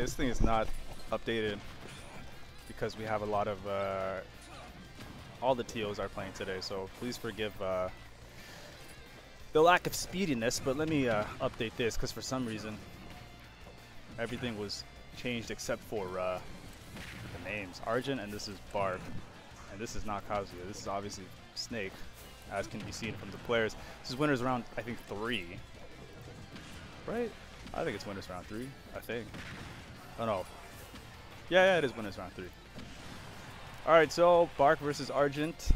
this thing is not updated because we have a lot of uh, all the TOs are playing today. So please forgive uh, the lack of speediness. But let me uh, update this because for some reason everything was changed except for uh, the names. Argent and this is Barc, and this is not Kazuya. This is obviously Snake, as can be seen from the players. This is winners round I think three, right? I think it's winners round three. I think. Oh no. Yeah, yeah, it is winners round three. All right, so Barc versus Argent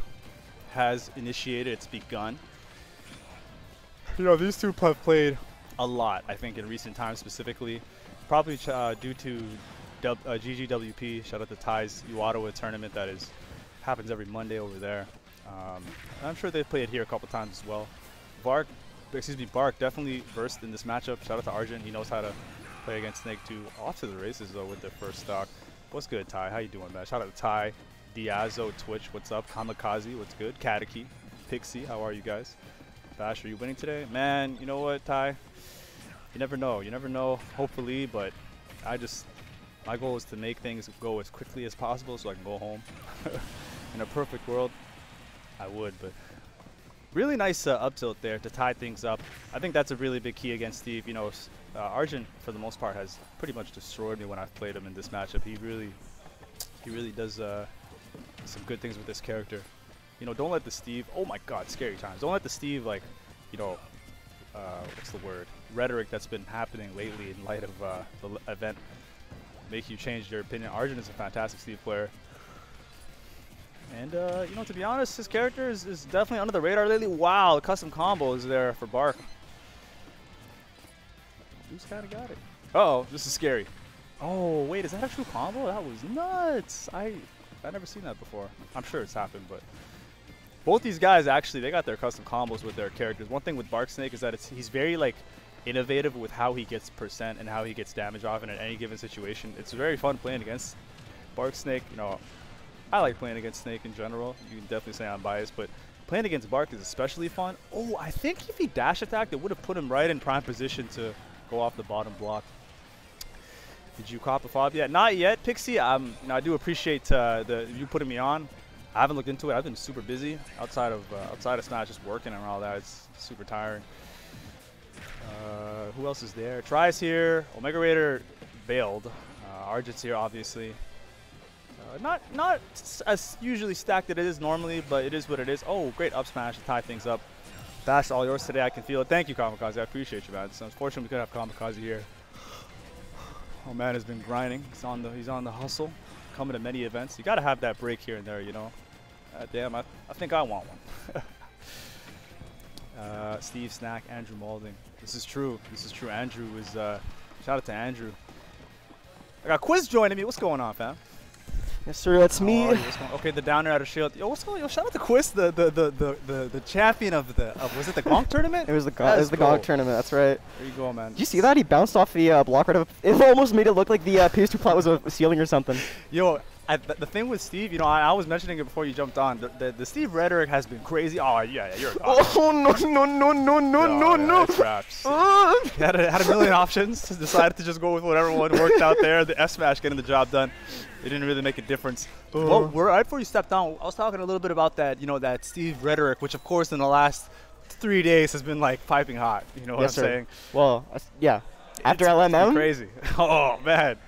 has initiated. It's begun. You know, these two have played a lot, I think, in recent times specifically. Probably uh, due to uh, GGWP. Shout out to Ty's Uwadawa tournament that is happens every Monday over there. Um, I'm sure they've played here a couple times as well. Barc, excuse me, Barc definitely versed in this matchup. Shout out to Argent. He knows how to play against Snake too. Off to the races though with their first stock. What's good, Ty? How you doing, man? Shout out to Ty, Diazo, Twitch. What's up? Kamikaze. What's good? Kataki, Pixie. How are you guys? Bash, are you winning today? Man, you know what, Ty? You never know. You never know. Hopefully, but I just my goal is to make things go as quickly as possible so I can go home. In a perfect world, I would, but really nice uh, up tilt there to tie things up. I think that's a really big key against Steve. You know, uh, Argent for the most part has pretty much destroyed me when I've played him in this matchup. He really, he really does uh, some good things with this character. You know, don't let the Steve. Oh my God, scary times. Don't let the Steve like, you know, uh, what's the word? Rhetoric that's been happening lately in light of uh, the event make you change your opinion. Argent is a fantastic Steve player. And, uh, you know, to be honest, his character is, is definitely under the radar lately. Wow, the custom combo is there for Barc. Who's kind of got it? Uh oh, this is scary. Oh, wait, is that a true combo? That was nuts. I i never seen that before. I'm sure it's happened, but both these guys actually they got their custom combos with their characters. One thing with Barc Snake is that it's he's very like innovative with how he gets percent and how he gets damage off in any given situation. It's very fun playing against Barc Snake. You know, I like playing against Snake in general. You can definitely say I'm biased, but playing against Barc is especially fun. Oh, I think if he dash attacked, it would have put him right in prime position to go off the bottom block. Did you cop a fob yet? Not yet, Pixie. Um, you know, I do appreciate uh, the you putting me on. I haven't looked into it. I've been super busy outside of uh, outside of Smash, just working and all that. It's super tiring. Uh, who else is there? Tries here. Omega Raider bailed. Uh, Argent's here, obviously. Uh, not not as usually stacked as it is normally, but it is what it is. Oh, great up smash to tie things up. That's all yours today. I can feel it. Thank you, Kamikaze. I appreciate you, man. It's unfortunate we couldn't have Kamikaze here. Oh man has been grinding. He's on the he's on the hustle, coming to many events. You got to have that break here and there, you know. Uh, damn, I, I think I want one. uh, Steve Snack, Andrew Malding. This is true. This is true. Andrew is. Uh, shout out to Andrew. I got Quiz joining me. What's going on, fam? Yes, sir. That's me. Okay, the downer out of shield. Yo, what's going? Yo, shout out to Quiz, the the, the the the the champion of the of was it the Gonk tournament? It was the Gonk. It was the cool. Gonk tournament. That's right. There you go, man. Did you see that? He bounced off the uh, block right up. It almost made it look like the uh, PS2 plot was a ceiling or something. Yo, I, the, the, thing with Steve, you know, I, I, was mentioning it before you jumped on. The, the, the Steve rhetoric has been crazy. Oh yeah, yeah you're. Oh no no no no no no no! no. Uh. had a, had a million options. Decided to just go with whatever one worked out there. The S smash getting the job done. It didn't really make a difference. Uh. Well, right before you stepped down, I was talking a little bit about that. You know, that Steve rhetoric, which of course in the last three days has been like piping hot. You know what yes, I'm sir. saying? Well, uh, yeah. After it's, LMM, crazy. Oh man,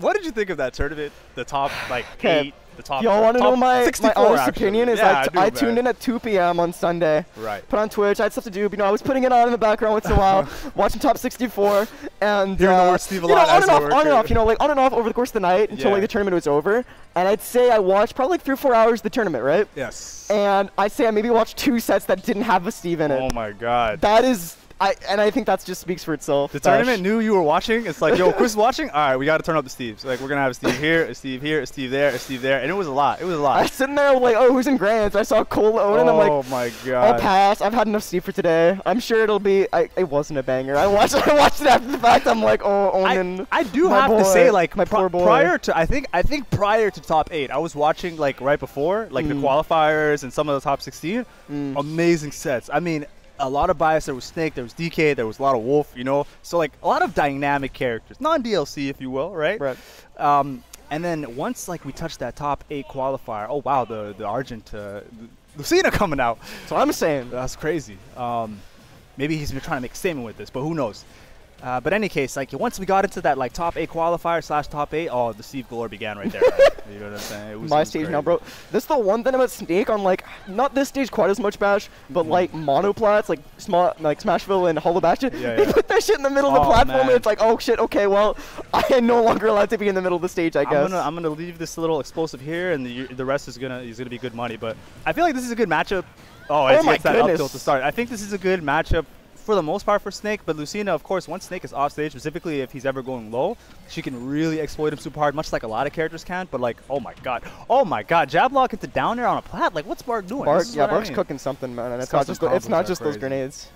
what did you think of that tournament? The top like eight the top. Y'all want to know my, my honest actually. opinion? Is yeah, I, I, I tuned in at 2 p.m. on Sunday. Right. Put on Twitch. I had stuff to do. But, you know, I was putting it on in the background once in a while, watching Top 64, and Hearing uh, the word Steve a you know, on and off, on and off. You know, like on and off over the course of the night until yeah. like the tournament was over. And I'd say I watched probably like three or four hours of the tournament, right? Yes. And I'd say I maybe watched two sets that didn't have a Steve in it. Oh my God. That is I and I think that just speaks for itself. The tournament knew you were watching. It's like, yo, Chris is watching. All right, we got to turn up the Steves. Like, we're gonna have a Steve here, a Steve here, a Steve there, a Steve there, and it was a lot. It was a lot. I was sitting there like, oh, who's in Grands? I saw Cole Owen, oh I'm like, oh my god. I'll pass. I've had enough Steve for today. I'm sure it'll be. I, it wasn't a banger. I watched. I watched it after the fact. I'm like, oh, Owen. I, I do have boy, to say, like, my poor boy. prior to, I think, I think prior to top eight, I was watching like right before, like Mm. the qualifiers and some of the top 16. Mm. Amazing sets. I mean, a lot of bias. There was Snake, there was DK, there was a lot of Wolf, you know. So like a lot of dynamic characters, non DLC if you will, right? Right. Um, and then once like we touched that top eight qualifier, oh wow, the the Argent uh, Lucina coming out. So I'm saying. That's crazy. Um, maybe he's been trying to make a statement with this, but who knows? Uh, but any case, like once we got into that like top eight qualifier slash top eight, oh, the Steve Galore began right there. you know what I'm saying? It was, My stage crazy. now, bro. This is the one thing about Snake on like not this stage quite as much bash, but Mhm. like monoplats, like small like Smashville and Hollow Bastion. Yeah, they put that shit in the middle of the Oh, platform, man. and it's like, oh shit, okay, well, I am no longer allowed to be in the middle of the stage. I guess. I'm gonna I'm gonna leave this little explosive here, and the the rest is gonna is gonna be good money. But I feel like this is a good matchup. Oh, as he my gets that up goodness. tilt to start. I think this is a good matchup for the most part for Snake. But Lucina, of course, once Snake is off stage, specifically if he's ever going low, she can really exploit him super hard, much like a lot of characters can. But like, oh my god, oh my god, jab lock into down air on a plat. Like, what's Barc doing? Barc, yeah, what I mean. cooking something, man, and His it's not just it's not just those grenades.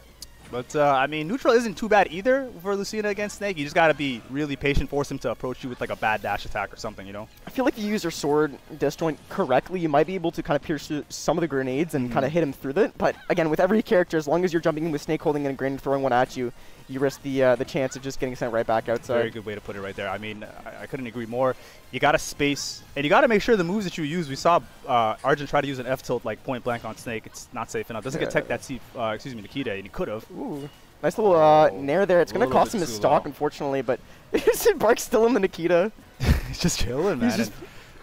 But uh, I mean, neutral isn't too bad either for Lucina against Snake. You just gotta be really patient, force him to approach you with like a bad dash attack or something, you know. I feel like if you use your sword disjoint correctly, you might be able to kind of pierce through some of the grenades and kind of hit him through it. But again, with every character, as long as you're jumping in with Snake holding in a grenade and throwing one at you, you risk the uh, the chance of just getting sent right back outside. Very good way to put it right there. I mean, I, I couldn't agree more. You got to space, and you got to make sure the moves that you use. We saw uh, Argent try to use an F tilt like point blank on Snake. It's not safe enough. Doesn't get tech that C, uh, excuse me, Nikita, and he could have. Ooh, nice little uh, Oh, nair there. It's gonna cost him his stock, low. unfortunately. But is Barc's still in the Nikita, He's just chilling, man. He's just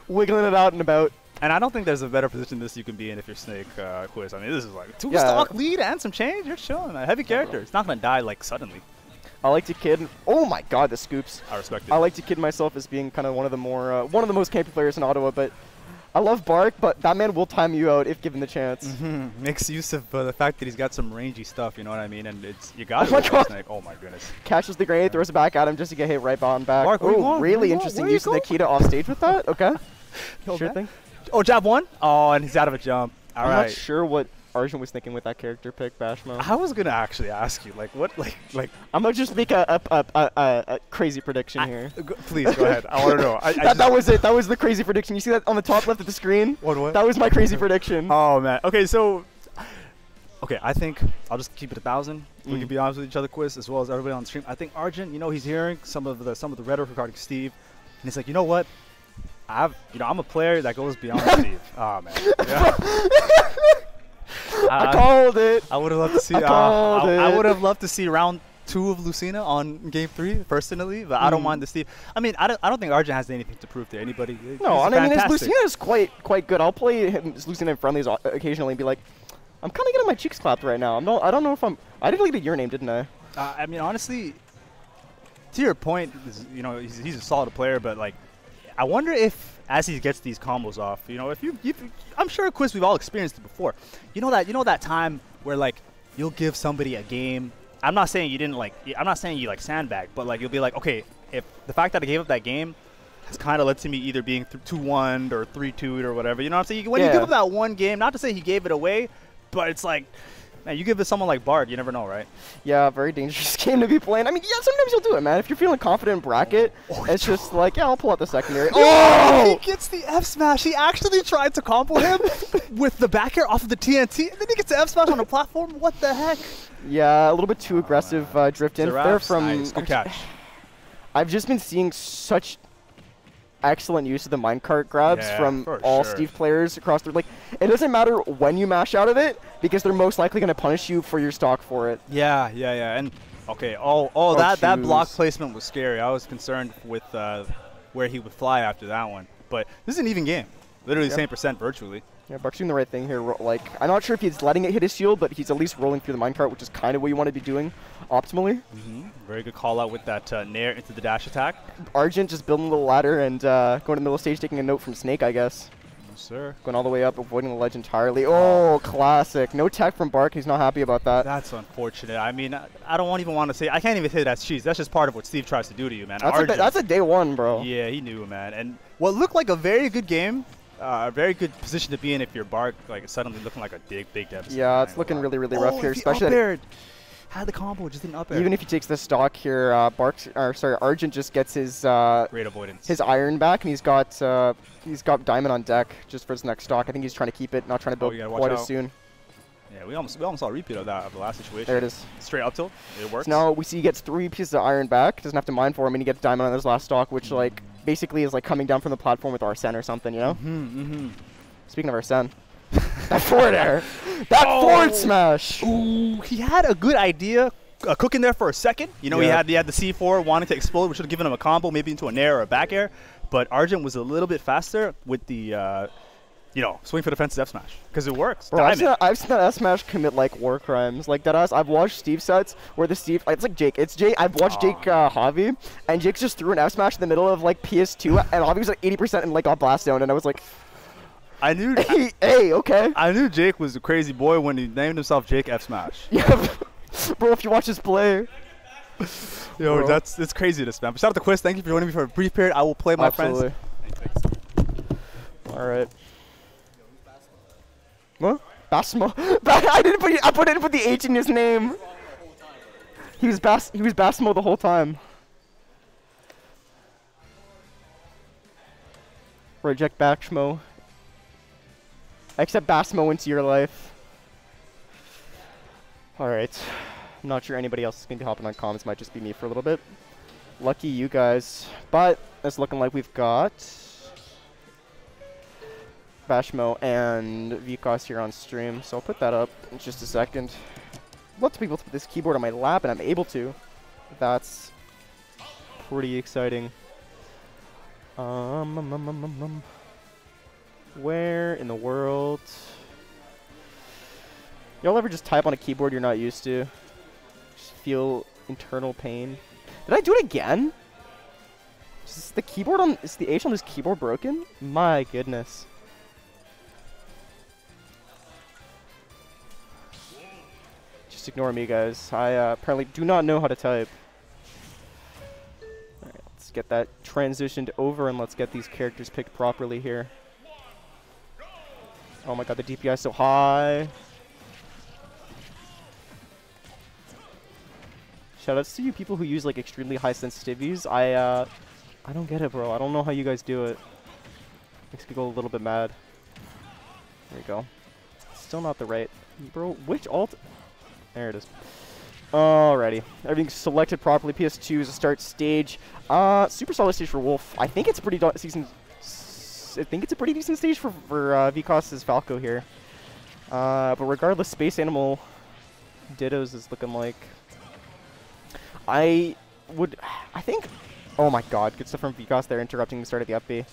wiggling it out and about. And I don't think there's a better position this you can be in if you're Snake uh, quiz. I mean, this is like two Yeah. stock lead and some change. You're chilling, man. Heavy character. It's not gonna die like suddenly. I like to kid. Oh my God, the scoops. I respect it. I like to kid myself as being kind of one of the more uh, one of the most campy players in Ottawa, but I love Barc, but that man will time you out if given the chance. hmm Makes use of uh, the fact that he's got some rangy stuff. You know what I mean? And it's you got Oh my God. Snake. Oh my goodness. Catches the grenade, throws it back at him just to get hit right on back. Barc, oh, going? Really interesting use of going? Nikita off stage with that. Okay, sure thing. Oh, jab one. Oh, and he's out of a jump. All I'm right. not sure what Argent was thinking with that character pick, Bashmo. I was gonna actually ask you, like, what, like, like, I'm gonna just make a a, a, a, a, crazy prediction I- here. please go ahead. I want to know. I, I that, that was it. That was the crazy prediction. You see that on the top left of the screen? what, what? That was my crazy prediction. Oh man. Okay, so, okay, I think I'll just keep it a thousand. We Mm. can be honest with each other, quiz as well as everybody on the stream. I think Argent, you know, he's hearing some of the some of the rhetoric regarding Steve, and he's like, you know what? I've, you know, I'm a player that goes beyond Steve. Oh man. Yeah. I called it. I would have loved to see. I uh, I, I would have loved to see round two of Lucina on game three personally, but I don't Mm. mind the Steve. I mean, I don't. I don't think Argent has anything to prove to anybody. No, I mean, his. Lucina is quite quite good. I'll play him Lucina in friendlies occasionally and be like, I'm kind of getting my cheeks clapped right now. I'm no, I don't know if I'm. I didn't lead your name, didn't I? Uh, I mean, honestly, to your point, you know, he's, he's a solid player, but like, I wonder if as he gets these combos off, you know, if you, you I'm sure, Quiz, we've all experienced it before. You know that, you know that time where like you'll give somebody a game. I'm not saying you didn't like. I'm not saying you like sandbag, but like you'll be like, okay, if the fact that I gave up that game has kind of led to me either being th- two one or three two or whatever. You know what I'm saying? When you give up that one game, not to say he gave it away, but it's like. Man, you give it someone like Bard, you never know, right? Yeah, very dangerous game to be playing. I mean, yeah, sometimes you'll do it, man. If you're feeling confident in bracket, Oh, it's just like, yeah, I'll pull out the secondary. Oh! Oh! He gets the F smash. He actually tried to combo him with the back air off of the TNT, and then he gets the F smash on a platform. What the heck? Yeah, a little bit too aggressive uh, drift in there from. Nice. Good catch. I've just been seeing such excellent use of the minecart grabs Yeah, from all sure. Steve players across the like. It doesn't matter when you mash out of it because they're most likely going to punish you for your stock for it. Yeah, yeah, yeah. And okay, oh, oh, that that block placement was scary. I was concerned with uh, where he would fly after that one. But this is an even game. Literally the Yep. same percent virtually. Yeah, Buck's doing the right thing here. Like, I'm not sure if he's letting it hit his shield, but he's at least rolling through the minecart, which is kind of what you want to be doing optimally. Mm-hmm. Very good call out with that uh, nair into the dash attack. Argent just building a little ladder and uh, going to the middle stage, taking a note from Snake, I guess. Yes, sir. Going all the way up, avoiding the ledge entirely. Oh, classic. No tech from Barc. He's not happy about that. That's unfortunate. I mean, I, I don't even want to say. I can't even say that's cheese. That's just part of what Steve tries to do to you, man. That's a, that's a day one, bro. Yeah, he knew, man. And what looked like a very good game, uh, a very good position to be in if you're Barc, like suddenly looking like a big, big deficit. Yeah, it's looking really, really oh, rough here, especially. Had the combo, just didn't up air. Even if he takes the stock here, uh, Barcs, or sorry, Argent just gets his uh, great avoidance. his iron back, and he's got uh, he's got diamond on deck just for his next stock. I think he's trying to keep it, not trying to Oh, build gotta quite as soon. Yeah, we almost we almost saw a repeat of that of the last situation. There it is. Straight up tilt. It works. So now we see he gets three pieces of iron back. Doesn't have to mine for him, and he gets diamond on his last stock, which like basically is like coming down from the platform with Arsene or something, you know? Mm-hmm, mm-hmm. Speaking of Arsene, that forward air, that Oh. forward smash. Ooh, he had a good idea. Uh, cooking there for a second. You know, he had he had the C4 wanting to explode. We should have given him a combo, maybe into a nair or a back air. But Argent was a little bit faster with the, uh, you know, swing for defensive F smash because it works. Bro, I've seen, that, I've seen that S Smash commit like war crimes. Like that ass. I've watched Steve sets where the Steve, like, it's like Jake. It's Jake. I've watched Jake uh, Javi, and Jake just threw an F Smash in the middle of like PS2, and Javi was like 80% and like got blast down, and I was like, I knew hey, hey, okay. I knew Jake was a crazy boy when he named himself Jake F Smash. Yeah, bro. If you watch us play, Yo, Bro. that's it's crazy to spam. But shout out to Quiz. Thank you for joining me for a brief period. I will play my absolutely. friends. All right. What? Basmo. I didn't put. I put I didn't put the H in his name. He was Bas. He was Basmo the whole time. Reject Basmo. Accept Basmo into your life. Alright. I'm not sure anybody else is going to be hopping on comments. Might just be me for a little bit. Lucky you guys. But it's looking like we've got Bashmo and Vcoss here on stream. So I'll put that up in just a second. Lots of people to put this keyboard on my lap, and I'm able to. That's pretty exciting. Um, um, um, um, um, um. Where in the world? Y'all ever just type on a keyboard you're not used to? Just feel internal pain. Did I do it again? Is the keyboard on? Is the H on this keyboard broken? My goodness. Just ignore me, guys. I uh, apparently do not know how to type. Alright, let's get that transitioned over and let's get these characters picked properly here. Oh my god, the DPI is so high. Shoutouts to you people who use like extremely high sensitivities. I uh, I don't get it, bro. I don't know how you guys do it. Makes me go a little bit mad. There we go. Still not the right, bro. Which alt? There it is. Alrighty, everything's selected properly. PS2 is a start stage. Uh, super solid stage for Wolf. I think it's a pretty decent. I think it's a pretty decent stage for for uh, Vcoss's Falco here. Uh, but regardless, Space Animal Dittos is looking like. I would. I think. Oh my God! Good stuff from Vcoss there, interrupting the start of the up B.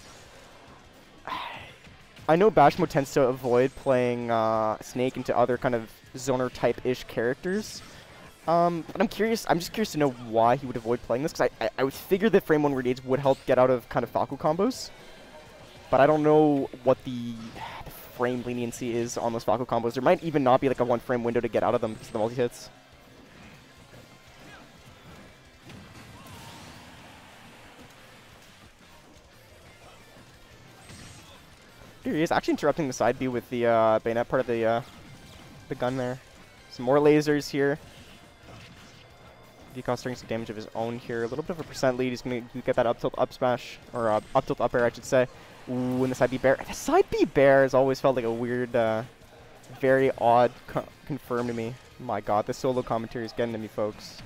I know Bashmo tends to avoid playing uh, Snake into other kind of zoner type-ish characters. Um, but I'm curious. I'm just curious to know why he would avoid playing this because I, I I would figure that frame one grenades would help get out of kind of Falco combos. But I don't know what the, the frame leniency is on those Falco combos. There might even not be like a one frame window to get out of them because of the multi hits. Here he is, actually interrupting the side B with the uh, bayonet part of the uh, the gun there. Some more lasers here. Vcoss doing some damage of his own here. A little bit of a percent lead. He's going to get that up tilt up smash, or uh, up tilt up air, I should say. Ooh, and the side B bear. The side B bear has always felt like a weird, uh, very odd co confirm to me. My god, the solo commentary is getting to me, folks.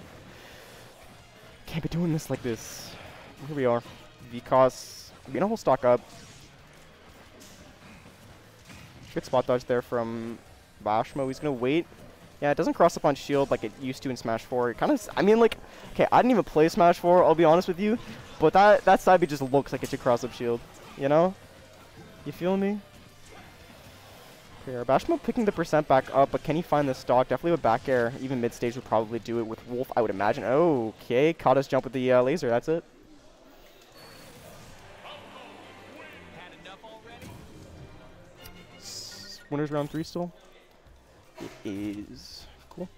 Can't be doing this like this. Here we are. Vcoss, you know, we'll stock up. Good spot dodge there from Bashmo. He's going to wait. Yeah, it doesn't cross up on shield like it used to in Smash 4. It kind of, I mean, like, okay, I didn't even play Smash 4, I'll be honest with you, but that, that side B just looks like it should cross up shield, you know? You feel me? Here, Bashmo picking the percent back up, but can he find the stock? Definitely with back air, even mid stage would probably do it with Wolf, I would imagine. Okay, caught us jump with the uh, laser, that's it. Winners round three still? It is. Cool.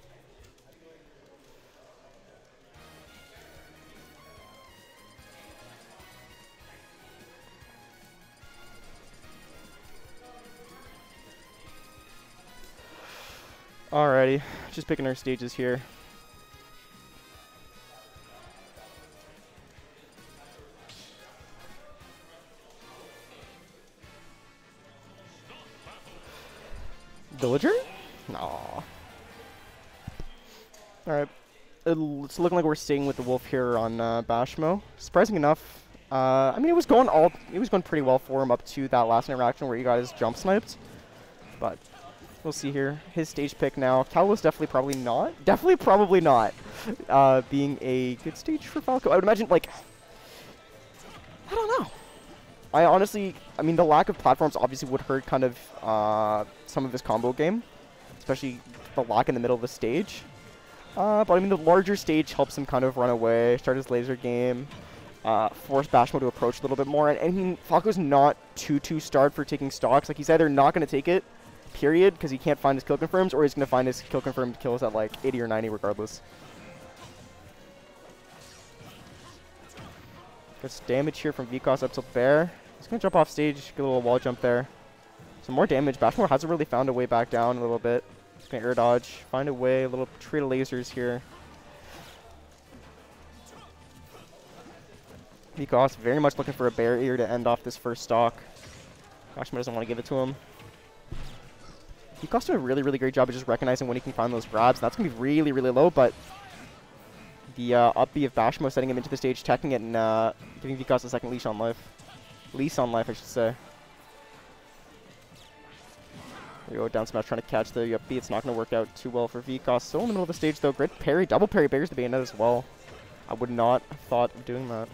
Alrighty, just picking our stages here. Villager? Aw. Alright. It's looking like we're staying with the wolf here on uh, Bashmo. Surprising enough, uh, I mean, it was going all, it was going pretty well for him up to that last interaction where he got his jump sniped. But we'll see here. His stage pick now. Kalos definitely probably not. Definitely probably not. Uh, being a good stage for Falco. I would imagine, like, I don't know. I honestly, I mean, the lack of platforms obviously would hurt kind of uh, some of his combo game, especially the lock in the middle of the stage. Uh, but I mean, the larger stage helps him kind of run away, start his laser game, uh, force Bashmo to approach a little bit more. And, and he, Falco's not too, too starved for taking stocks. Like, he's either not going to take it, period, because he can't find his kill confirms, or he's going to find his kill confirmed kills at like 80 or 90 regardless. Gets damage here from Vcoss up to Bear. He's going to jump off stage, get a little wall jump there. Some more damage. Bashmo hasn't really found a way back down a little bit. Going to air dodge, find a way, a little tree of lasers here. Vcoss very much looking for a barrier to end off this first stock. Bashmo doesn't want to give it to him. Vcoss doing a really, really great job of just recognizing when he can find those grabs. That's going to be really, really low, but the uh, up B of Bashmo setting him into the stage, teching it, and uh, giving Vcoss a second leash on life. Lease on life, I should say. There you go, down smash trying to catch the up B. It's not going to work out too well for Vcoss. Still in the middle of the stage, though. Great parry, double parry, bears the bayonet as well. I would not have thought of doing that.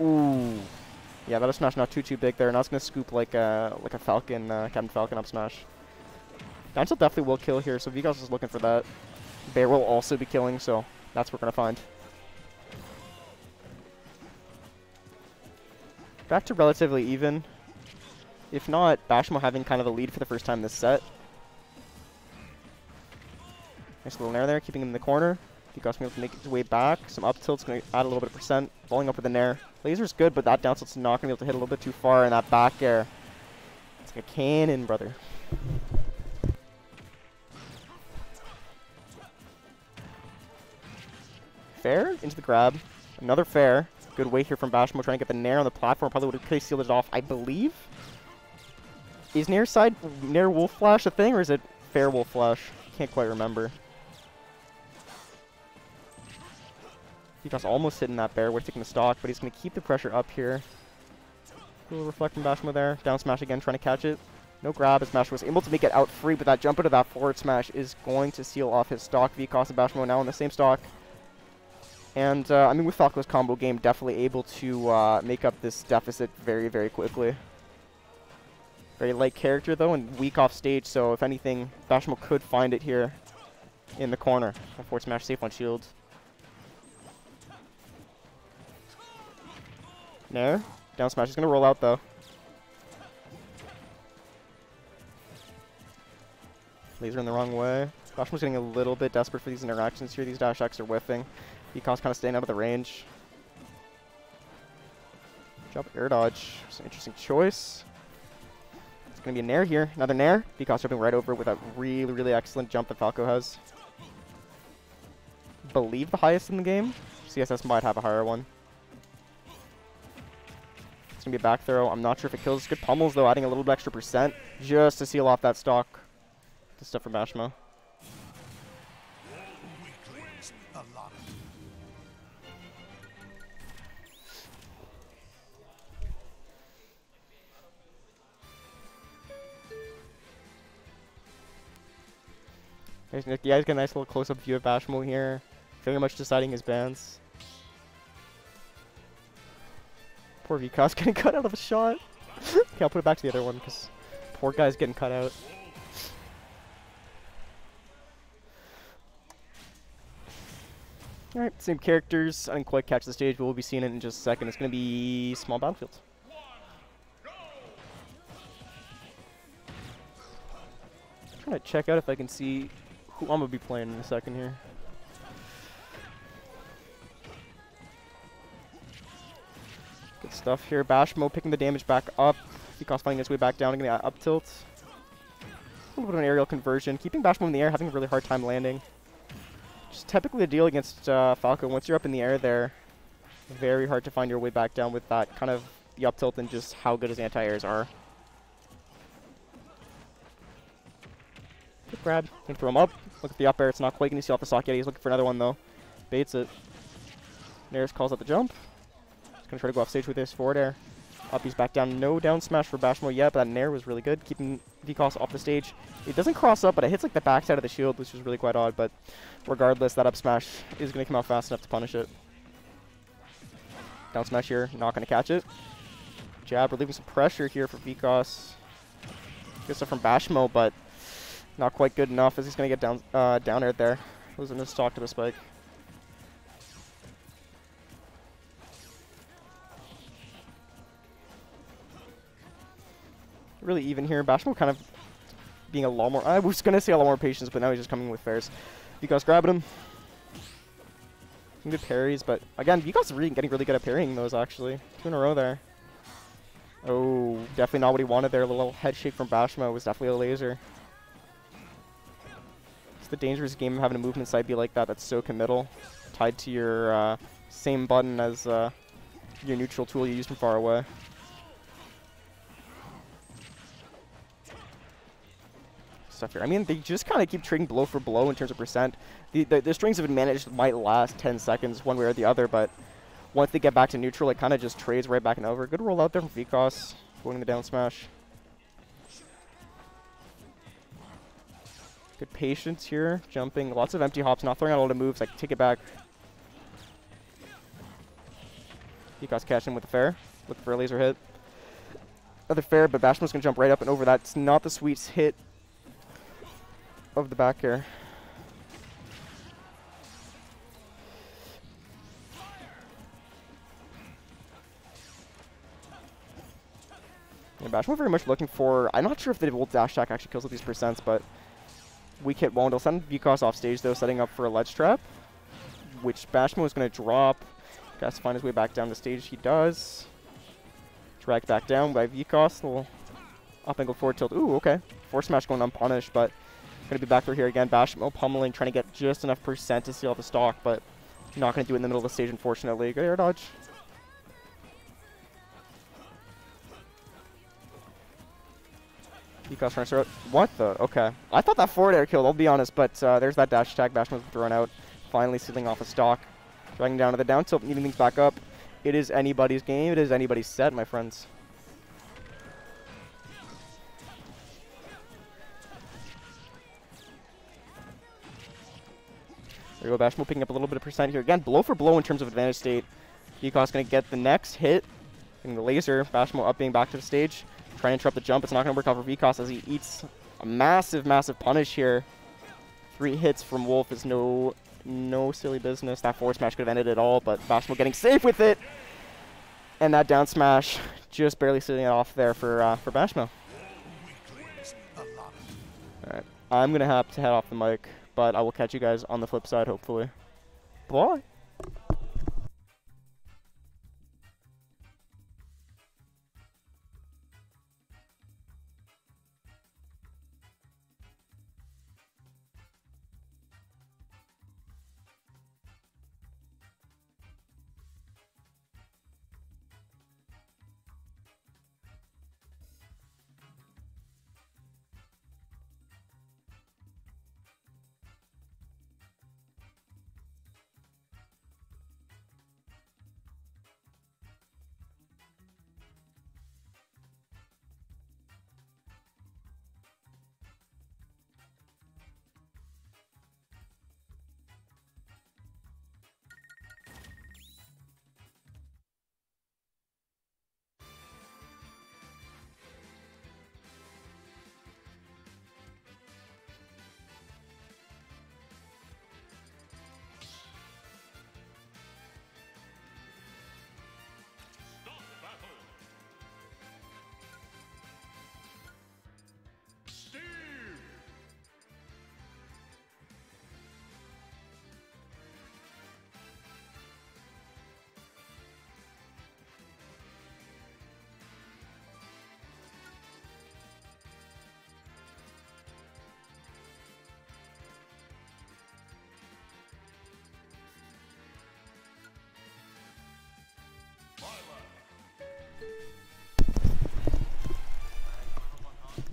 Ooh. Yeah, that up smash not too, too big there. Now it's going to scoop like a, like a Falcon, uh, Captain Falcon up smash. Down tilt definitely will kill here, so Vcoss is looking for that. Bear will also be killing, so that's what we're going to find. Back to relatively even. If not, Bashmo having kind of a lead for the first time this set. Nice little nair there, keeping him in the corner. Vcoss able to make his way back. Some up tilt's going to add a little bit of percent. Falling up with the nair. Laser's good, but that down tilt's not going to be able to hit a little bit too far. in that back air. It's like a cannon, brother. Fair into the grab. Another fair. Good way here from Bashmo trying to get the Nair on the platform. Probably would have sealed it off, I believe. Is Nair side, Nair Wolf Flash a thing, or is it Fair Wolf Flash? Can't quite remember. Just almost hitting that bear. We're taking the stock, but he's going to keep the pressure up here. Little reflect from Bashmo there. Down smash again, trying to catch it. No grab as Bashmo was able to make it out free, but that jump into that forward smash is going to seal off his stock. Vcoss and Bashmo now in the same stock. And, uh, I mean, with Falco's combo game, definitely able to uh, make up this deficit very, very quickly. Very light character, though, and weak off stage, so if anything, Bashmo could find it here in the corner. Forward smash safe on shield. Nair. Down smash is going to roll out, though. Laser in the wrong way. Bashmo's getting a little bit desperate for these interactions here. These dash acts are whiffing. Vcoss kind of staying out of the range. Jump air dodge. It's an interesting choice. Going to be a Nair here. Another Nair. Vcoss jumping right over with a really, really excellent jump that Falco has. Believe the highest in the game. CSS might have a higher one. It's going to be a back throw. I'm not sure if it kills. Good pummels, though, adding a little bit extra percent just to seal off that stock. Good stuff for Bashmo. There's Nick. Yeah, he's got a nice little close-up view of Bashmo here. Very much deciding his bands. Poor Vcoss getting cut out of a shot. okay, I'll put it back to the other one because poor guy's getting cut out. Alright, same characters. I didn't quite catch the stage, but we'll be seeing it in just a second. It's going to be small battlefield. trying to check out if I can see I'm to be playing in a second here. Good stuff here. Bashmo picking the damage back up. Vcoss finding his way back down, getting that up tilt. A little bit of an aerial conversion. Keeping Bashmo in the air, having a really hard time landing. Just typically the deal against uh, Falco. Once you're up in the air there, very hard to find your way back down with that kind of the up tilt and just how good his anti-airs are. Grab. Gonna throw him up. Look at the up air. It's not quite going to see off the sock yet. He's looking for another one, though. Baits it. Nairs calls out the jump. He's going to try to go off stage with his forward air. Up, he's back down. No down smash for Bashmo yet, but that Nair was really good, keeping Vcoss off the stage. It doesn't cross up, but it hits like the backside of the shield, which is really quite odd, but regardless, that up smash is going to come out fast enough to punish it. Down smash here, not going to catch it. Jab relieving some pressure here for Vcoss. Good stuff from Bashmo, but not quite good enough as he's going to get down uh, down air there. Losing his stock to the spike. Really even here. Bashmo kind of being a lot more... I was going to say a lot more patience, but now he's just coming with fairs. Vcoss grabbing him. Some good parries, but again, Vcoss really getting really good at parrying those, actually. Two in a row there. Oh, definitely not what he wanted there. A little head shake from Bashmo was definitely a laser. It's the dangerous game of having a movement side be like that that's so committal. Tied to your uh, same button as uh, your neutral tool you use from far away. Stuff here. I mean, they just kind of keep trading blow for blow in terms of percent. The, the, the strings of advantage might last 10 seconds one way or the other, but once they get back to neutral, it kind of just trades right back and over. Good roll out there from Vcoss, going the down smash. Good patience here, jumping, lots of empty hops, not throwing out a lot of moves, like take it back. Vcoss catching with the fair, looking for a laser hit. Another fair, but Bashmo's gonna jump right up and over that. It's not the sweet hit of the back air. Yeah, Bashmo very much looking for... I'm not sure if the old dash attack actually kills with these percents, but weak hit won't. He'll send Vcoss off stage, though, setting up for a ledge trap, which Bashmo is going to drop. Has to find his way back down the stage. He does. Dragged back down by Vcoss. Little up angle forward tilt. Ooh, okay. Force smash going unpunished, but going to be back through here again. Bashmo pummeling, trying to get just enough percent to seal the stock, but not going to do it in the middle of the stage, unfortunately. Good air dodge. Vcoss trying to it. What the? Okay. I thought that forward air killed, I'll be honest, but uh, there's that dash attack. Bashmo's thrown out. Finally sealing off a stock. Dragging down to the down tilt, needing things back up. It is anybody's game. It is anybody's set, my friends. There you go, Bashmo picking up a little bit of percent here. Again, blow for blow in terms of advantage state. Vcoss going to get the next hit. Getting the laser. Bashmo up being back to the stage. Trying to interrupt the jump. It's not going to work out for Vcoss as he eats a massive, massive punish here. Three hits from Wolf is no no silly business. That forward smash could have ended it all, but Bashmo getting safe with it. And that down smash just barely sitting it off there for uh, for Bashmo. Alright, I'm going to have to head off the mic, but I will catch you guys on the flip side, hopefully. Bye.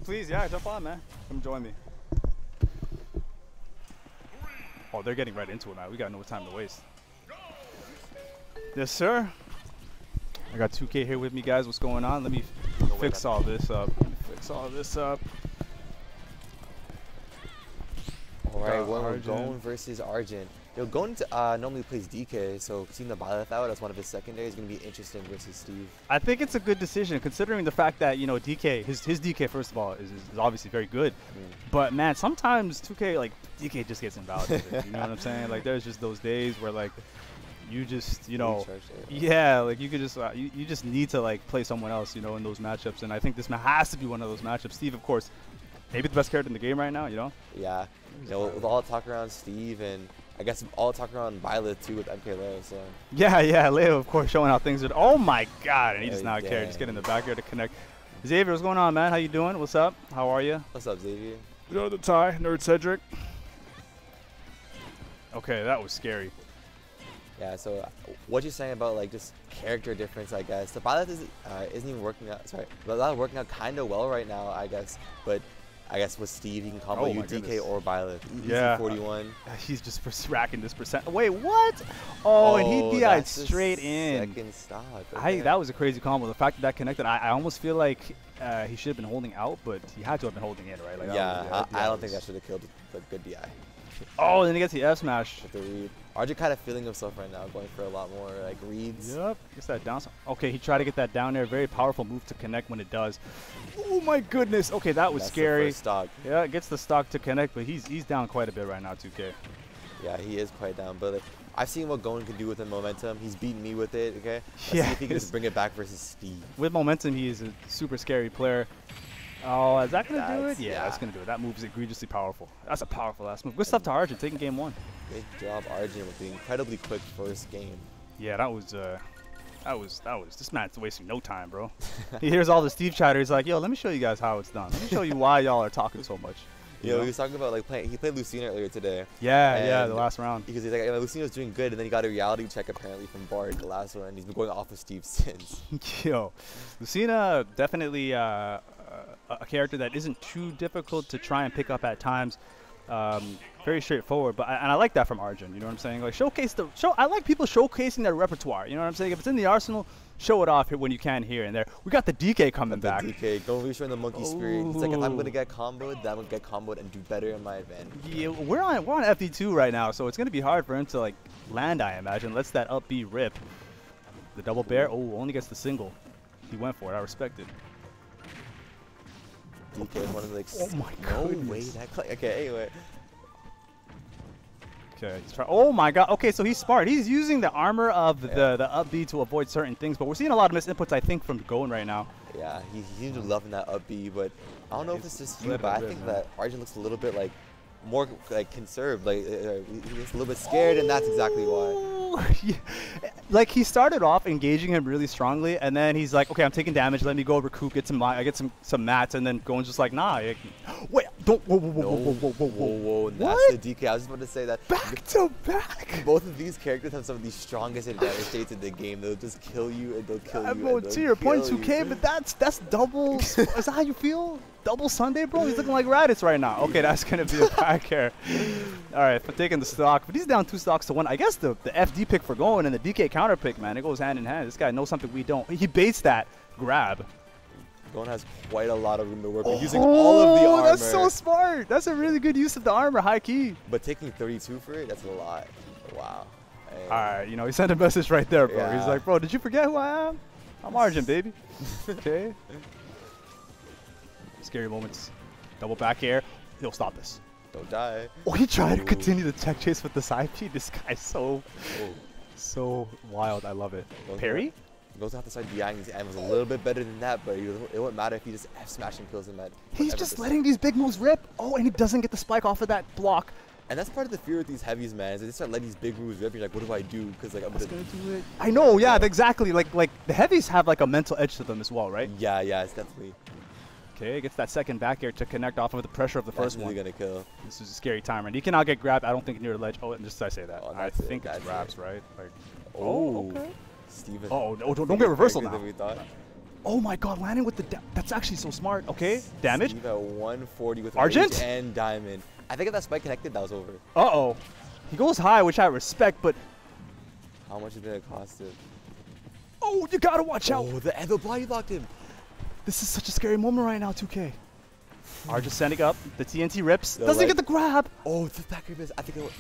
Please, yeah, jump on, man. Come join me. Oh, they're getting right into it, man. We got no time to waste. Yes, sir. I got 2K here with me, guys. What's going on? Let me fix all this up. Fix all this up. All right, Got when we're going versus Argent. Yo, going to uh, normally plays DK, so seeing the Byleth out as one of his secondary is going to be interesting versus Steve. I think it's a good decision considering the fact that you know DK, his his DK first of all is, is obviously very good, but man, sometimes 2K like DK just gets invalidated. you know what I'm saying? Like there's just those days where like you just you know yeah like you could just uh, you, you just need to like play someone else you know in those matchups and I think this has to be one of those matchups. Steve of course, maybe the best character in the game right now. You know. Yeah, you know, with all the talk around Steve and I guess all the talk around Byleth too with MKLeo, so Yeah, yeah, Leo, of course, showing how things are. Oh my God, and he does not care. Just get in the back here to connect. Xavier, what's going on, man? How you doing? What's up? How are you? what's up, Xavier? You know the tie, nerd Cedric. Okay, that was scary. Yeah, so uh, what you're saying about like just character difference, I guess. The Byleth is, uh, isn't even working out. Sorry, the Byleth working out kind of well right now, I guess. But I guess with Steve, he can combo Oh you DK goodness. or Byleth. Yeah. 41. He's just racking this percent. Wait, what? Oh, and he DI'd straight in. Second stock. I okay. that was a crazy combo. The fact that that connected, I, I almost feel like uh, he should have been holding out, but he had to have been holding in, right? Like yeah, was- I, I don't think that should have killed the good DI. Oh, then he gets the F smash. With the read. Argent kind of feeling himself right now, going for a lot more like reads. Yep, gets that down. Okay, he tried to get that down there. Very powerful move to connect when it does. Oh my goodness. Okay, that was That's scary. stock. Yeah, gets the stock to connect, but he's he's down quite a bit right now, 2K. Yeah, he is quite down, but like, I've seen what Gon can do with the momentum. He's beaten me with it. Okay, Let's Yeah, see if he can just bring it back versus Steve. With momentum, he is a super scary player. Oh, is that gonna do it? That's- Yeah, that's gonna do it. That move is egregiously powerful. That's a powerful last move. Good stuff to Argent, taking game one. Good job, Argent, with the incredibly quick first game. Yeah, that was uh, that was that was. This man's wasting no time, bro. he hears all the Steve chatter. He's like, "Yo, let me show you guys how it's done. Let me show you why y'all are talking so much." You You know, know? he was talking about like playing. He played Lucina earlier today Yeah, yeah, the last round. because he's like, yeah, Lucina's doing good, and then he got a reality check apparently from Bard the last one, and he's been going off of Steve since. Yo, Lucina definitely uh, a character that isn't too difficult to try and pick up at times. Um, very straightforward, but I, and I like that from Argent. You know what I'm saying? Like showcase the show. I like people showcasing their repertoire. You know what I'm saying? If it's in the arsenal, show it off here when you can here and there. We got the DK coming the back. DK, Gon Rishon the monkey spirit. He's like, if I'm gonna get comboed, then I'm gonna get comboed and do better in my advantage. Yeah, we're on we're on FD2 right now, so it's gonna be hard for him to like land. I imagine. Let's that up B rip. The double bear. Oh, only gets the single. He went for it. I respect it. DK one of the like, Oh my no way that cl- okay anyway Okay, he's try- oh my god. Okay, so he's smart. He's using the armor of Yeah. the the up B to avoid certain things, but we're seeing a lot of misinputs. I think from Gon right now. yeah he, he seems to be loving that up B but I don't know if He's it's just you but I think man. that Argent looks a little bit like more like conserved like uh, he- he's a little bit scared and that's exactly why yeah. Like he started off engaging him really strongly, and then he's like, "Okay, I'm taking damage. Let me go recoup, get some, I get some some mats," and then Gon's just like, "Nah, I- wait, don't, whoa, whoa, whoa, no whoa, whoa, whoa, whoa, whoa that's the DK I was just about to say that back to back." both of these characters have some of the strongest advantage states in the game they'll just kill you and they'll kill Uh, you they'll to your point, kill 2K, you. but that's that's double. is that how you feel? Double Sunday, bro. He's looking like Raditz right now. Okay, that's gonna be a back here. All right, for taking the stock, but he's down two stocks to one. I guess the the FD pick for Gon and the DK counter pick, man, it goes hand in hand. This guy knows something we don't. He baits that grab. Gon has quite a lot of room to work with oh, using all of the Oh, armor That's so smart. That's a really good use of the armor, high key. but taking 32 for it that's a lot wow All right, you know, he sent a message right there, bro. He's like, bro, did you forget who I am? I'm Argent, baby. okay. Scary moments. Double back air. He'll stop this. don't die Oh, he tried to continue the tech chase with the side B. This guy's so, oh. so wild. I love it. Goes Parry? Goes out the side DIing his M was a little bit better than that, but it wouldn't- matter if he just F smash and kills him at. He's just percent. letting these big moves rip. Oh, and he doesn't get the spike off of that block. And that's part of the fear with these heavies, man. Is they start letting these big moves rip. You're like, what do I do? Because like I'm That's gonna. gonna do it. I know, yeah, exactly. Like, like the heavies have like a mental edge to them as well, right? Yeah, yeah, it's definitely. Okay, gets that second back air to connect off of the pressure of the That's first one. gonna kill. This is a scary timer, and he cannot get grabbed. I don't think near the ledge. Oh, and just as I say that, Oh, I it, think it's grabs, it. right? Like, Oh, okay. Steven. Oh, no, don't, don't get reversal now. Than we thought. Oh my god, landing with the da- that's actually so smart. Okay, damage. Steve at 140 with Argent? and diamond. I think if that spike connected, that was over. Uh oh. He goes high, which I respect, but How much did it cost him? oh, you gotta watch out. Oh, the the body blocked him. This is such a scary moment right now, 2K. Are just sending up. The TNT rips. The Doesn't leg- get the grab. Oh, the back of his. I think it was.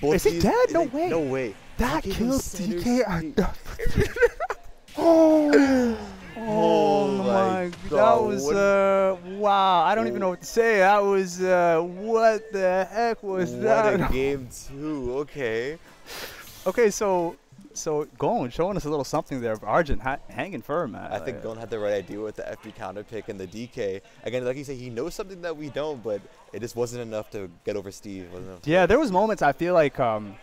Both Is he these- dead? I No way. No way. That gave him kills center DK. oh, oh Oh my! god. That was uh, wow. I don't even know what to say. That was uh, what the heck was What that? a game two. Okay. okay, so so going, showing us a little something there. Argent ha- hanging firm, man. I think Gon had the right idea with the FD counter pick and the DK. Again, like you say, he knows something that we don't, but it just wasn't enough to get over Steve. Yeah, there was moments I feel like um,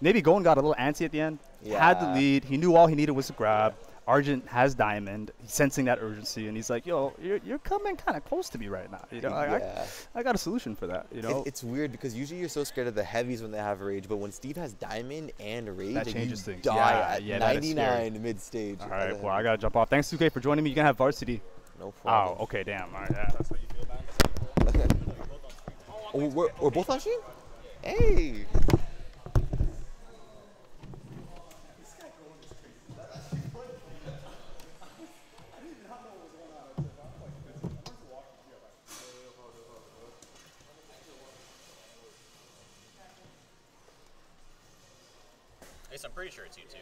maybe Gon got a little antsy at the end. Had the lead. He knew all he needed was a grab. Argent has diamond. He's sensing that urgency, and he's like, "Yo, you're, you're coming kind of close to me right now. You know, I, yeah. I, I got a solution for that. You It- know, it's weird because usually you're so scared of the heavies when they have rage, but when Steve has diamond and rage, That like, changes things. die Yeah, at yeah, that is scary. 99 mid stage. all right. Well, I gotta jump off. Thanks, 2K, for joining me. You can have varsity. No oh, problem. Oh, okay, damn. All right, yeah, that's how you feel, man. Oh, we're, we're both on stream? Hey! Pretty sure it's you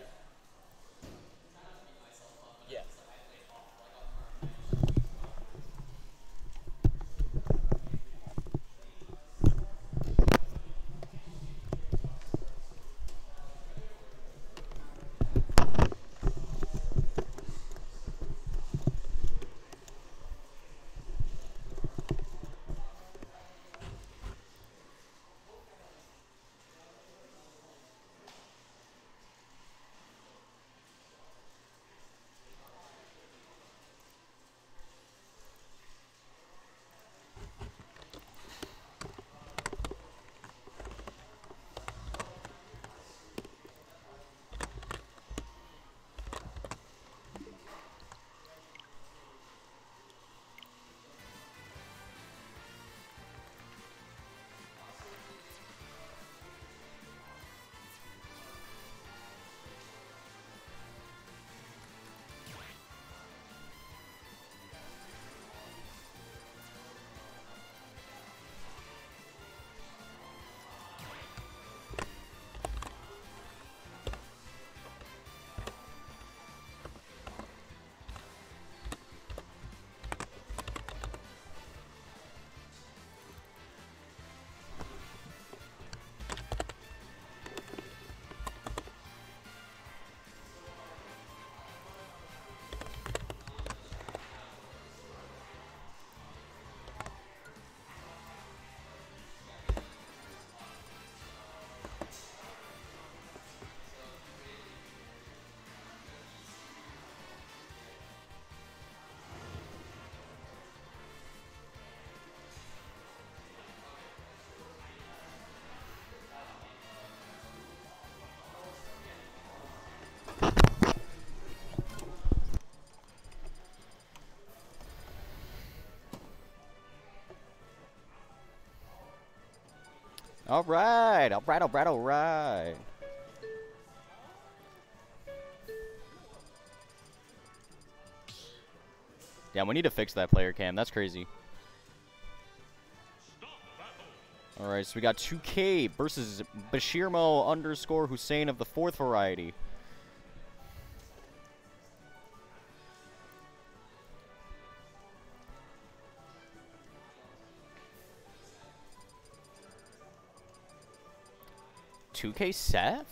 All right, all right, all right, all right. Yeah, we need to fix that player cam. That's crazy. All right, so we got 2K versus Bashirmo underscore Hussein of the fourth variety. Two K Seth?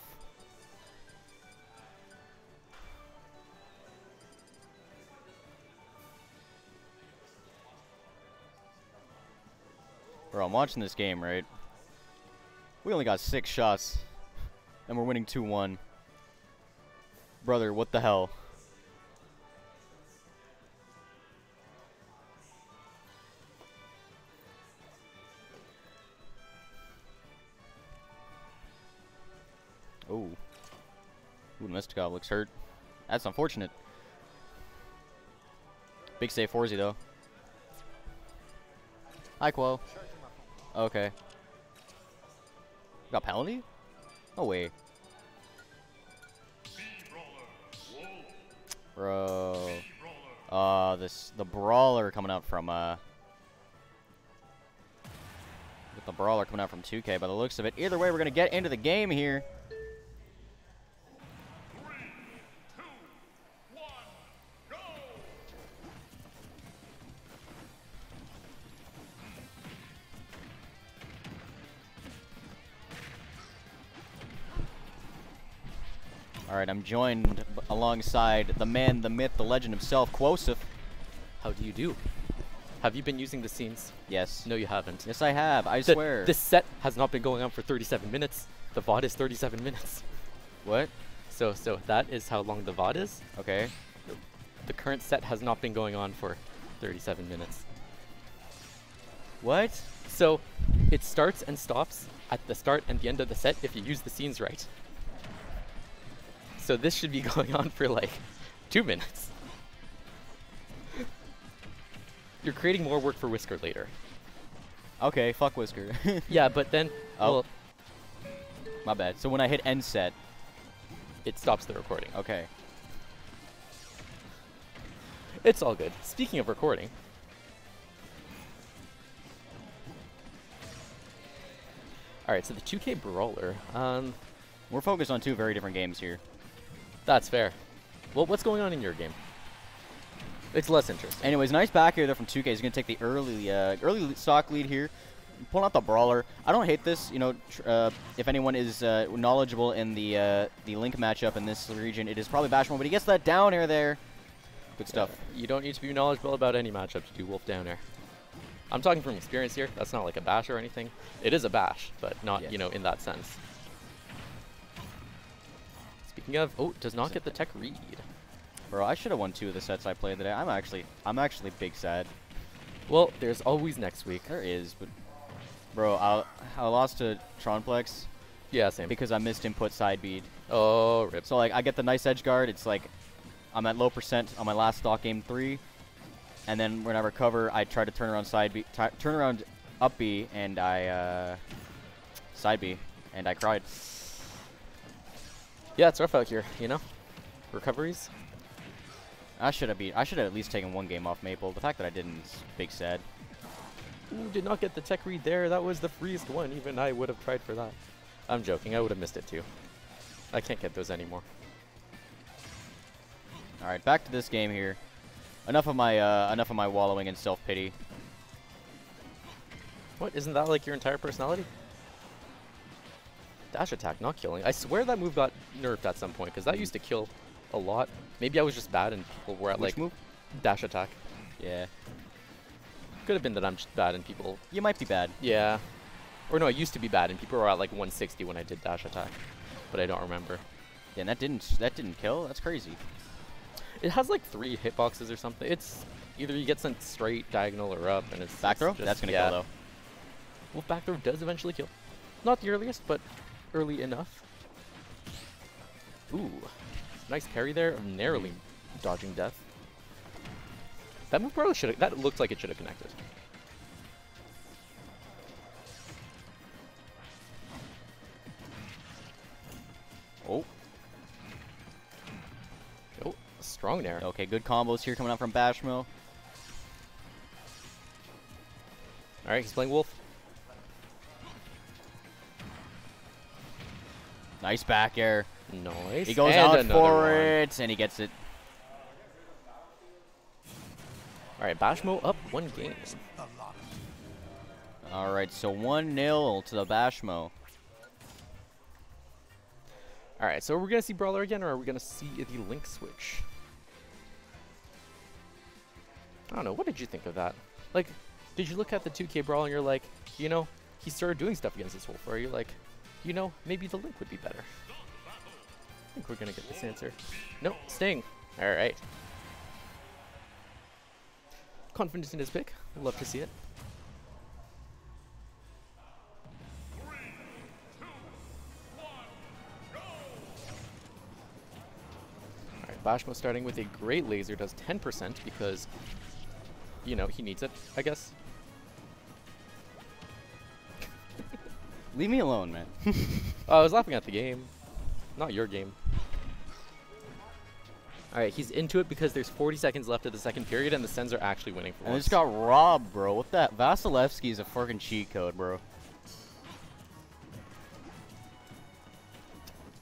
Bro, I'm watching this game, right? We only got six shots, and we're winning 2-1. Brother, what the hell? Ooh, looks hurt. That's unfortunate. Big save Forzy, though. Hi, Quo. Okay. Got penalty? No way. Bro. Uh, this the brawler coming out from uh. With the brawler coming out from 2K by the looks of it. Either way, we're gonna get into the game here. Right, I'm joined alongside the man, the myth, the legend himself, Quosif. How do you do? Have you been using the scenes? Yes. No, you haven't. Yes, I have. I The- swear. This set has not been going on for 37 minutes. The VOD is 37 minutes. What? So, so that is how long the VOD is. Okay. The current set has not been going on for 37 minutes. What? So, it starts and stops at the start and the end of the set if you use the scenes right. So this should be going on for like two minutes. You're creating more work for Whisker later. Okay, fuck Whisker. Yeah, but then Oh. well, My bad. So when I hit end set, it stops the recording. okay. It's all good. Speaking of recording, all right. So the 2K brawler. Um, We're focused on two very different games here. That's fair. Well, what's going on in your game? It's less interesting. Anyways, nice back here though from 2K. He's gonna take the early, uh, early stock lead here. Pulling out the brawler. I don't hate this. You know, tr- uh, if anyone is uh, knowledgeable in the uh, the link matchup in this region, it is probably Bashmo. But he gets that down air there. Good stuff. You don't need to be knowledgeable about any matchup to do Wolf down air. I'm talking from experience here. That's not like a bash or anything. It is a bash, but not, Yeah. you know, in that sense. Speaking of, oh, does not get the tech read. Bro, I should have won two of the sets I played today. I'm actually, I'm actually big sad. Well, there's always next week. There is, but bro, I I lost to Tronplex Yeah, same. because I missed input side bead. oh, rip. So like I get the nice edge guard. It's like I'm at low percent on my last stock game three, and then when I recover, I try to turn around side B, turn around up B, and I uh, side B, and I cried. Yeah, it's rough out here, you know? Recoveries? I should have beat. I should have at least taken one game off Maple. The fact that I didn't is big sad. Ooh, did not get the tech read there. That was the freest one. Even I would have tried for that. I'm joking. I would have missed it too. I can't get those anymore. All right, back to this game here. Enough of my uh, enough of my wallowing in self pity. What? Isn't that like your entire personality? Dash attack, not killing. I swear that move got nerfed at some point because that used to kill a lot. Maybe I was just bad and people were at Which like move? dash attack. Yeah, Could have been that I'm just bad and people. you might be bad. Yeah. Or no, I used to be bad and people were at like 160 when I did dash attack, but I don't remember. Yeah, and that didn't that didn't kill. That's crazy. It has like three hitboxes or something. It's either you get sent straight, diagonal, or up, and it's Back throw? That's gonna yeah. kill though. Well, back throw does eventually kill. Not the earliest, but early enough. Ooh, nice parry there, narrowly dodging death. That move probably should have. That looked like it should have connected. Oh, Oh, strong there. okay, good combos here coming out from Bashmo. All right, he's playing Wolf. Nice back air. Nice. He goes And out for it, and he gets it. All right, Bashmo up one game. All right, so 1-0 to the Bashmo. All right, so are we gonna see Brawler again, or are we gonna see the Link switch? I don't know. What did you think of that? Like, did you look at the 2K Brawl and you're like, you know, he started doing stuff against this Wolf, or are you like, you know, maybe the Link would be better? I think we're gonna get this answer. Nope, Sting. All right. Confidence in his pick. Love to see it. Alright, Bashmo starting with a great laser does 10% because, you know, he needs it, I guess. Leave me alone, man. Oh, I was laughing at the game, not your game. All right, he's into it because there's 40 seconds left of the second period, and the Sens are actually winning for and once. just got robbed, bro. What that? Vasilevskiy is a fucking cheat code, bro.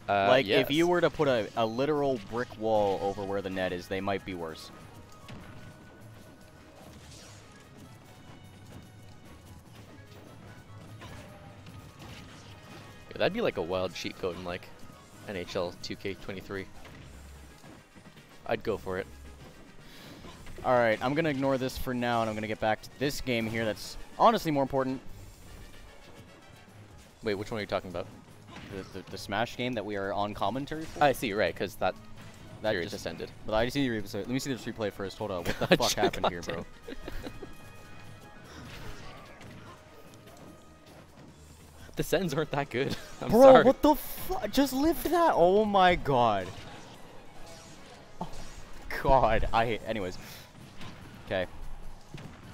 Uh, like, if you were to put a, a literal brick wall over where the net is, they might be worse. That'd be like a wild cheat code in like NHL 2K23. I'd go for it. All right, I'm gonna ignore this for now, and I'm gonna get back to this game here. That's honestly more important. Wait, which one are you talking about? The, the, the Smash game that we are on commentary for. I see, right? Because that that period just just ended. But I just need to replay. Let me see this replay first. Hold on. What the fuck happened here, bro? The Sens aren't that good. I'm bro, sorry. what the fuck? Just lift that. Oh my god. Oh god. I hate. Anyways. Okay.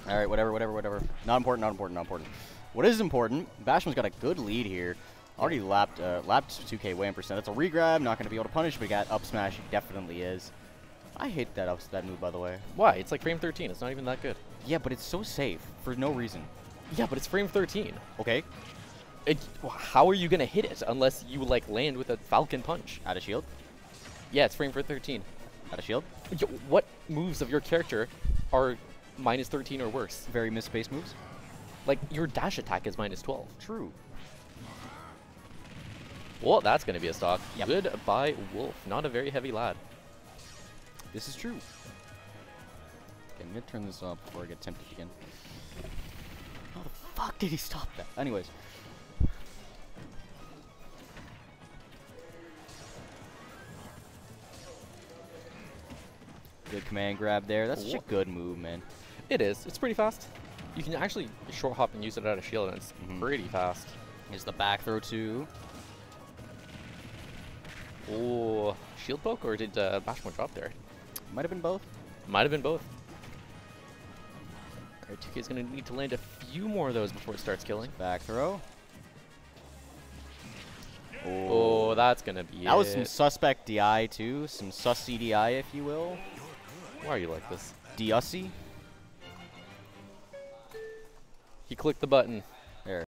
All right. Whatever. Whatever. Whatever. Not important. Not important. Not important. What is important? Bashmo's got a good lead here. Already lapped uh, lapped 2K way in percent. That's a regrab. Not gonna be able to punish, but he got up smash. He definitely is. I hate that up that move by the way. Why? It's like frame 13. It's not even that good. Yeah, but it's so safe for no reason. Yeah, but it's frame 13. Okay. It, how are you gonna hit it unless you like land with a Falcon punch? Out of shield. Yeah, it's frame for 13. Out of shield. Yo, what moves of your character are minus 13 or worse? Very misspaced moves. Like your dash attack is minus 12. True. Well, that's gonna be a stock. Yep. Goodbye, Wolf. Not a very heavy lad. This is true. Okay, I'm gonna turn this off before I get tempted again. How the fuck did he stop that? Anyways. Good command grab there. That's such a good move, man. It is. It's pretty fast. You can actually short hop and use it out of shield, and it's Mhm. pretty fast. Here's the back throw too. Oh, shield poke, or did uh, Bashmo drop there? Might have been both. Might have been both. Alright, 2K is going to need to land a few more of those before it starts killing. Back throw. Oh, that's going to be That was some suspect DI too. Some sus CDI, if you will. Why are you like this? Diussy. He clicked the button. There.